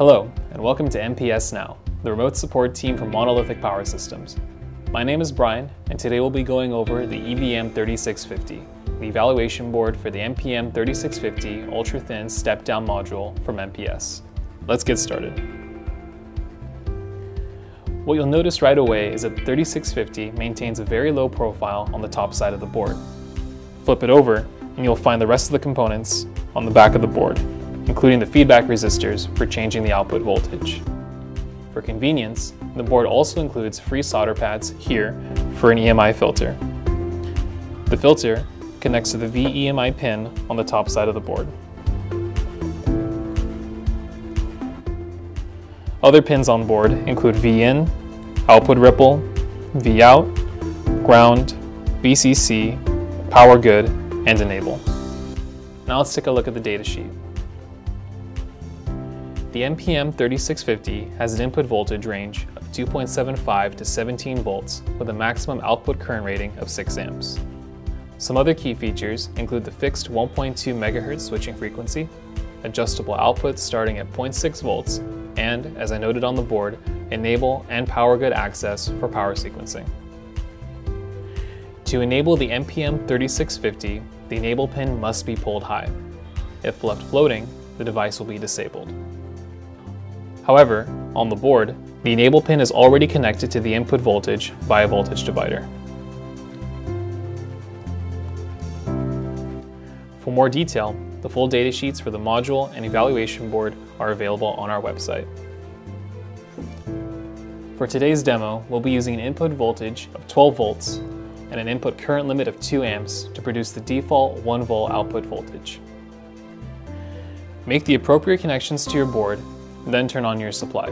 Hello, and welcome to MPS Now, the remote support team for Monolithic Power Systems. My name is Brian, and today we'll be going over the EVM 3650, the evaluation board for the MPM 3650 ultra-thin step-down module from MPS. Let's get started. What you'll notice right away is that the 3650 maintains a very low profile on the top side of the board. Flip it over, and you'll find the rest of the components on the back of the board, including the feedback resistors for changing the output voltage. For convenience, the board also includes free solder pads here for an EMI filter. The filter connects to the VEMI pin on the top side of the board. Other pins on board include VIN, output ripple, Vout, ground, VCC, power good, and enable. Now let's take a look at the datasheet. The MPM 3650 has an input voltage range of 2.75 to 17 volts with a maximum output current rating of 6 amps. Some other key features include the fixed 1.2 MHz switching frequency, adjustable outputs starting at 0.6 volts, and, as I noted on the board, enable and power good access for power sequencing. To enable the MPM 3650, the enable pin must be pulled high. If left floating, the device will be disabled. However, on the board, the enable pin is already connected to the input voltage by a voltage divider. For more detail, the full datasheets for the module and evaluation board are available on our website. For today's demo, we'll be using an input voltage of 12 volts and an input current limit of 2 amps to produce the default 1 volt output voltage. Make the appropriate connections to your board, then turn on your supply.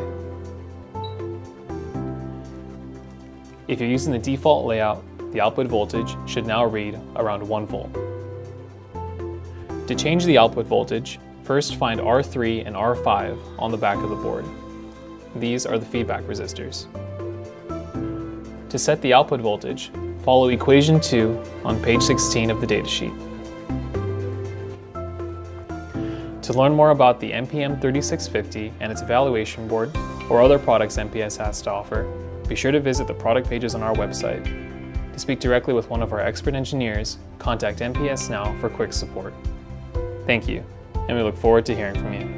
If you're using the default layout, the output voltage should now read around 1 volt. To change the output voltage, first find R3 and R5 on the back of the board. These are the feedback resistors. To set the output voltage, follow equation 2 on page 16 of the datasheet. To learn more about the MPM 3650 and its evaluation board, or other products MPS has to offer, be sure to visit the product pages on our website. To speak directly with one of our expert engineers, contact MPS now for quick support. Thank you, and we look forward to hearing from you.